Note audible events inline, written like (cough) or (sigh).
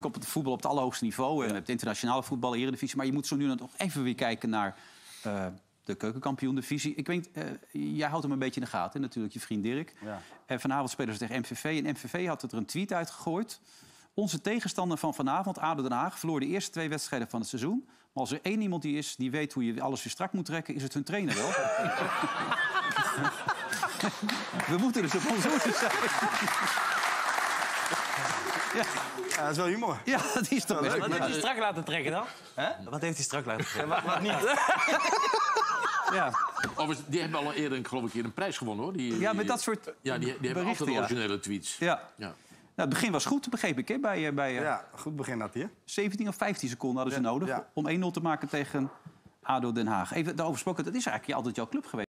op het voetbal op het allerhoogste niveau. En het internationale voetbal, eredivisie. Maar je moet zo nu dan toch even weer kijken naar uh, de keukenkampioen-divisie. Ik weet, uh, jij houdt hem een beetje in de gaten, natuurlijk, je vriend Dirk. Ja. En vanavond spelen ze tegen MVV. En MVV had er een tweet uitgegooid. Onze tegenstander van vanavond, ADO Den Haag, verloor de eerste twee wedstrijden van het seizoen. Maar als er één iemand die is die weet hoe je alles weer strak moet trekken, is het hun trainer wel. (laughs) We moeten dus op onze hoede zijn. Ja. dat is wel humor. Ja, (laughs) dat is toch leuk. Wat heeft hij strak laten trekken dan? Hè? Wat heeft hij strak laten trekken? wat, wat, niet? (laughs) ja. Overigens, die hebben al eerder, geloof ik, een prijs gewonnen, hoor. Die, ja, met dat soort Ja, die, die hebben altijd originele tweets. Ja. ja. Nou, het begin was goed, begreep ik, hè? Bij, eh, bij, ja, goed begin had hij. 17 of 15 seconden hadden ze nodig om 1-0 te maken tegen ADO Den Haag. Even daarover gesproken, dat is eigenlijk altijd jouw club geweest.